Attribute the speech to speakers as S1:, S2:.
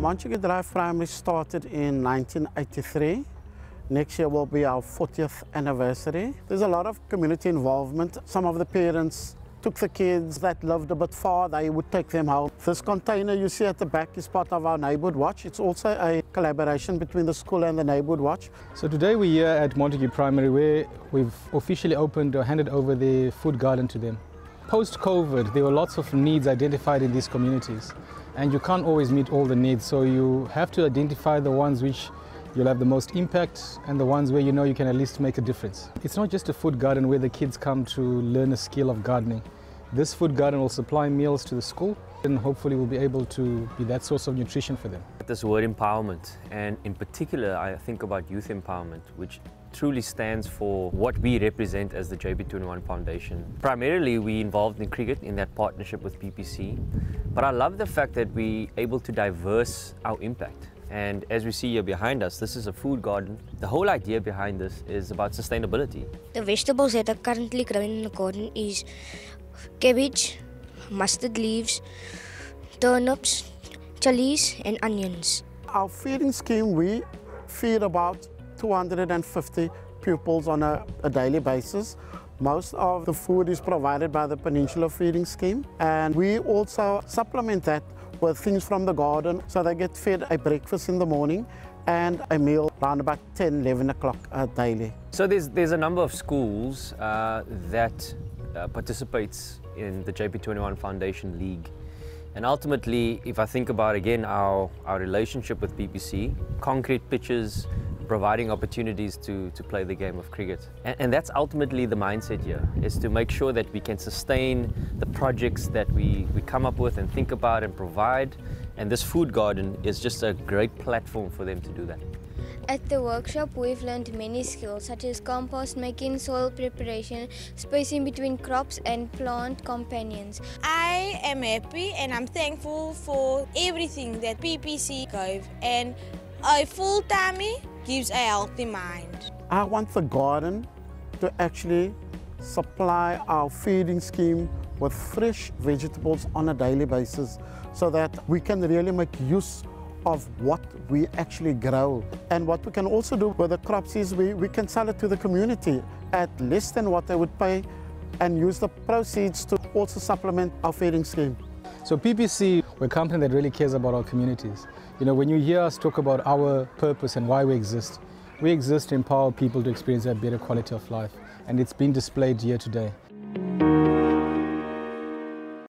S1: Montagu Drive Primary started in 1983. Next year will be our 40th anniversary. There's a lot of community involvement. Some of the parents took the kids that lived a bit far, they would take them home. This container you see at the back is part of our neighborhood watch. It's also a collaboration between the school and the neighborhood watch.
S2: So today we're here at Montagu Primary where we've officially opened or handed over the food garden to them. Post-COVID, there were lots of needs identified in these communities and you can't always meet all the needs, so you have to identify the ones which you'll have the most impact and the ones where you know you can at least make a difference. It's not just a food garden where the kids come to learn a skill of gardening. This food garden will supply meals to the school and hopefully we'll be able to be that source of nutrition for them.
S3: This word empowerment and in particular I think about youth empowerment which truly stands for what we represent as the JP21 Foundation. Primarily we involved in cricket in that partnership with PPC but I love the fact that we're able to diverse our impact. And as we see here behind us, this is a food garden. The whole idea behind this is about sustainability.
S4: The vegetables that are currently growing in the garden is cabbage, mustard leaves, turnips, chilies and onions.
S1: Our feeding scheme, we feed about 250 pupils on a, a daily basis. Most of the food is provided by the Peninsula Feeding Scheme and we also supplement that with things from the garden. So they get fed a breakfast in the morning and a meal around about 10, 11 o'clock uh, daily.
S3: So there's, there's a number of schools uh, that uh, participates in the JP21 Foundation League. And ultimately, if I think about again our, our relationship with PPC, concrete pitches, providing opportunities to, to play the game of cricket. And, and, that's ultimately the mindset here, is to make sure that we can sustain the projects that we, we come up with and think about and provide. And this food garden is just a great platform for them to do that.
S4: At the workshop, we've learned many skills such as compost making, soil preparation, spacing between crops and plant companions.
S5: I am happy and I'm thankful for everything that PPC gave and a full tummy gives a healthy mind.
S1: I want the garden to actually supply our feeding scheme with fresh vegetables on a daily basis so that we can really make use of what we actually grow. And what we can also do with the crops is we, we can sell it to the community at less than what they would pay and use the proceeds to also supplement our feeding scheme.
S2: So PPC, we're a company that really cares about our communities. You know, when you hear us talk about our purpose and why we exist, we exist to empower people to experience a better quality of life. And it's been displayed here today.